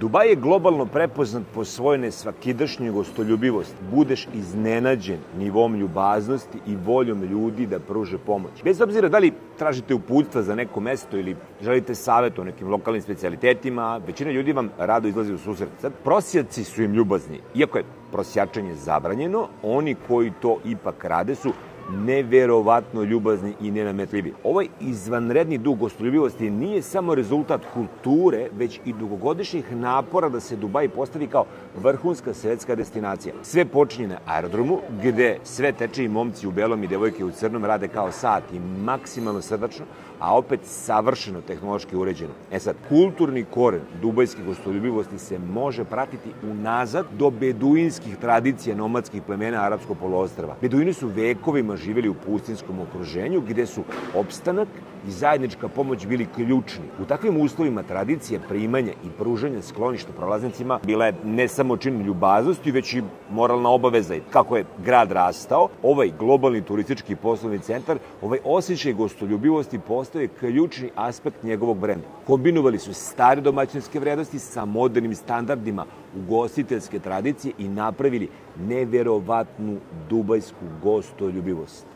Dubaj je globalno prepoznat po svojoj nesvakidašnjoj gostoljubivosti. Budeš iznenađen nivom ljubaznosti i voljom ljudi da pruže pomoć. Bez obzira da li tražite uputstva za neko mesto ili želite savet o nekim lokalnim specialitetima, većina ljudi vam rado izlazi u susret. Sad, prosjaci su im ljubazni. Iako je prosjačanje zabranjeno, oni koji to ipak rade su neverovatno ljubazni i nenametljivi. Ovaj izvanredni dug gostoljubivosti nije samo rezultat kulture, već i dugogodišnjih napora da se Dubaj postavi kao vrhunska svetska destinacija. Sve počinje na aerodromu, gde sve teče i momci u belom i devojke u crnom rade kao sat i maksimalno srdačno, a opet savršeno tehnološki uređeno. E sad, kulturni koren dubajske gostoljubivosti se može pratiti unazad do beduinskih tradicija nomadskih plemena Arabskog poloostrava. Beduini su vekovima živeli u pustinskom okruženju gde su opstanak i zajednička pomoć bili ključni. U takvim uslovima tradicija primanja i pružanja skloništa prolaznicima bila je ne samo čin ljubaznosti, već i moralna obaveza. Kako je grad rastao, ovaj globalni turistički poslovni centar, ovaj osjećaj gostoljubivosti postaje ključni aspekt njegovog brenda. Kombinovali su stare domaćinske vrednosti sa modernim standardima ugostiteljske tradicije i napravili neverovatnu dubajsku gostoljubivost. Coast.